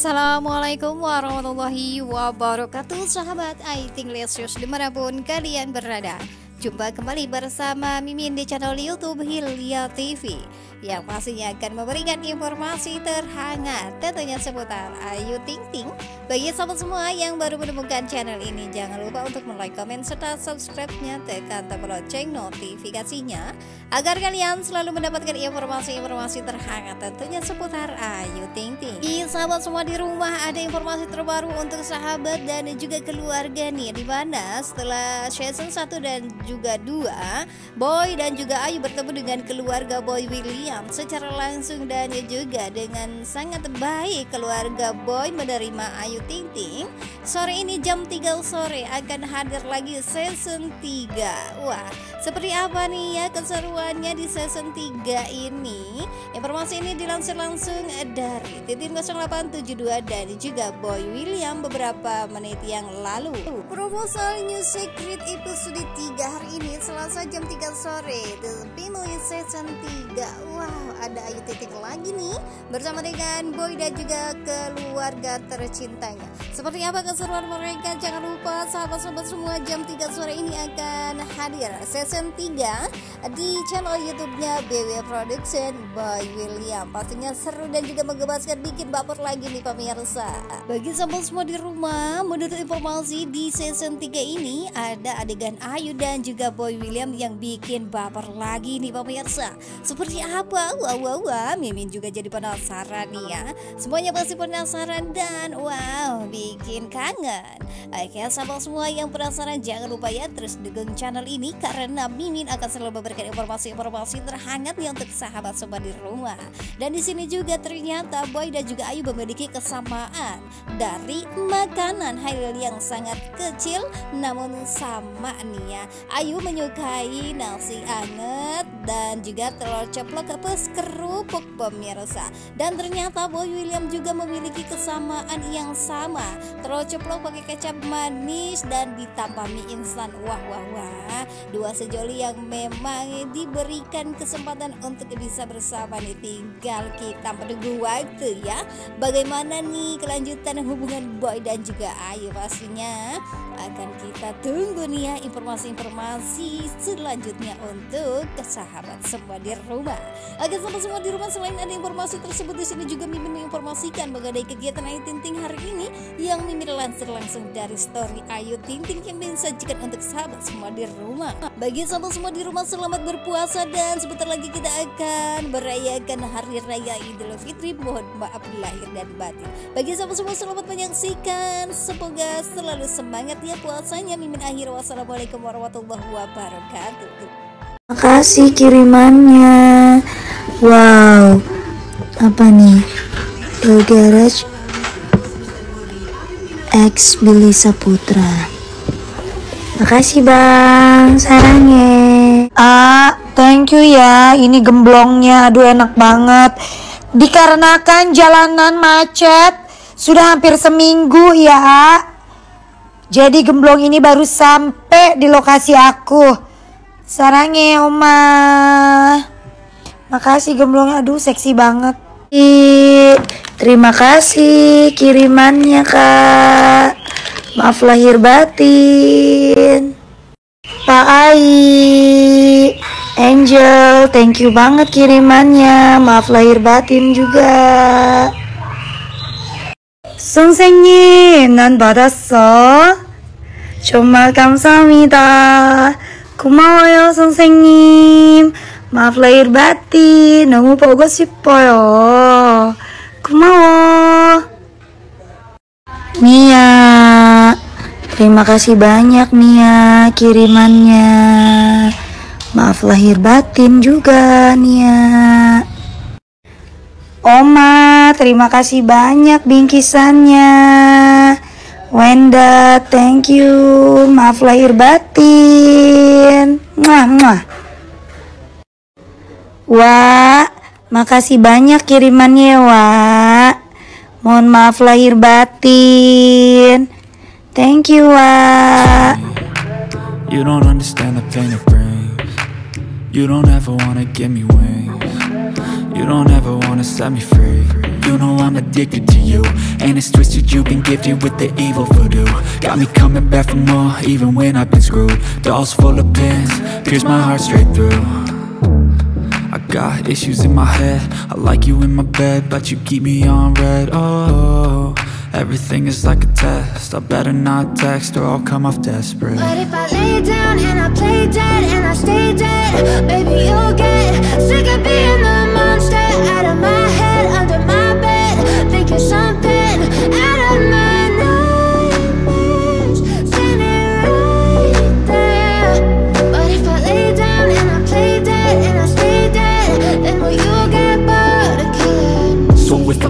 Assalamualaikum warahmatullahi wabarakatuh Sahabat Aiting Lesius di mana pun kalian berada Jumpa kembali bersama Mimin di channel Youtube Hilya TV Yang pastinya akan memberikan informasi terhangat. Tentunya seputar Ayu Ting Ting. Bagi sahabat semua yang baru menemukan channel ini Jangan lupa untuk like, komen, serta subscribe-nya. Tekan tombol lonceng notifikasinya Agar kalian selalu mendapatkan informasi-informasi terhangat Tentunya seputar Ayu Ting Ting. Di sahabat semua di rumah ada informasi terbaru untuk sahabat dan juga keluarga nih. Di mana setelah season 1 dan juga dua Boy dan juga Ayu bertemu dengan keluarga Boy William secara langsung dan juga dengan sangat baik keluarga Boy menerima Ayu Ting Ting Sore ini jam 3 sore akan hadir lagi season 3 Wah seperti apa nih ya keseruannya di season 3 ini? Informasi ini dilansir langsung dari Titin 0872 dan juga Boy William beberapa menit yang lalu. Proposal New Secret episode 3 hari ini Selasa jam 3 sore The Pinoy Season 3 Wow ada Ayu Titik lagi nih Bersama dengan Boy dan juga keluarga tercintanya. Seperti apa keseruan mereka? Jangan lupa sahabat-sahabat semua Jam 3 sore ini akan hadir. Season 3 Di channel Youtubenya BW Production Boy William. Pastinya seru dan juga menggebaskan Bikin baper lagi nih pemirsa. Bagi sahabat semua di rumah Menurut informasi di season 3 ini Ada adegan Ayu dan juga Boy William yang bikin baper lagi nih pemirsa. Seperti apa? Wah wah wah Mimin juga jadi penasaran nih ya. Semuanya pasti penasaran dan wow bikin kangen. Oke sahabat semua yang penasaran jangan lupa ya terus dukung channel ini Karena Mimin akan selalu memberikan informasi-informasi terhangat nih untuk sahabat semua di rumah. Dan di sini juga ternyata Boy dan juga Ayu memiliki kesamaan Dari makanan hal yang sangat kecil namun sama nih ya Ayu menyukai nasi anget dan juga telur ceplok kepes kerupuk pemirsa. Dan ternyata Boy William juga memiliki kesamaan yang sama. Telur ceplok pakai kecap manis dan ditambah mie instan. Wah wah wah. Dua sejoli yang memang diberikan kesempatan untuk bisa bersama nih. Tinggal kita menunggu waktu ya. Bagaimana nih kelanjutan hubungan Boy dan juga Ayu? Pastinya akan kita tunggu nih ya informasi-informasi selanjutnya untuk sahabat semua di rumah. Oke sahabat semua di rumah selain ada informasi tersebut di sini juga Mimin menginformasikan mengenai kegiatan Ayu Ting Ting hari ini yang Mimin lansir langsung dari story Ayu Ting Ting yang disajikan untuk sahabat semua di rumah. Bagi sahabat semua di rumah selamat berpuasa dan sebentar lagi kita akan merayakan hari raya Idul Fitri. Mohon maaf lahir dan batin. Bagi sahabat semua selamat menyaksikan. Semoga selalu semangat ya puasanya. Mimin akhir wassalamualaikum warahmatullahi wabarakatuh. Makasih kirimannya. Wow. Apa nih? The Garage X Billy Saputra. Makasih bang, sarangnya. Ah, thank you ya. Ini gemblongnya, aduh enak banget. Dikarenakan jalanan macet, sudah hampir seminggu ya. Jadi gemblong ini baru sampai di lokasi aku Sarangnya oma. Makasih gemblongnya, aduh seksi banget. Ih, Terima kasih kirimannya kak. Maaf lahir batin. Pak Ai, Angel, thank you banget kirimannya. Maaf lahir batin juga. 선생님, 난 받았어. 정말 감사합니다. 고마워요, 선생님. 마af lahir batin. 너무 보고 싶어요. 고마워. Nia, terima kasih banyak Nia kirimannya. Maaf lahir batin juga Nia. Oma, terima kasih banyak bingkisannya. Wenda, thank you. Maaf lahir batin. Muah, muah. Wah, makasih banyak kirimannya, Wak. Mohon maaf lahir batin. Thank you, Wak. You don't understand the pain it brings. You don't ever wanna give me wings. You don't ever wanna set me free You know I'm addicted to you And it's twisted you've been gifted with the evil voodoo. Got me coming back for more even when I've been screwed. Dolls full of pins, pierce my heart straight through. I got issues in my head I like you in my bed But you keep me on red, oh Everything is like a test I better not text or I'll come off desperate. But if I lay down and I play dead and I stay dead Baby, you'll get sick of being the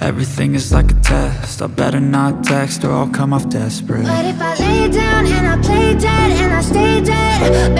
Everything is like a test. I better not text or I'll come off desperate. But if I lay down and I play dead and I stay dead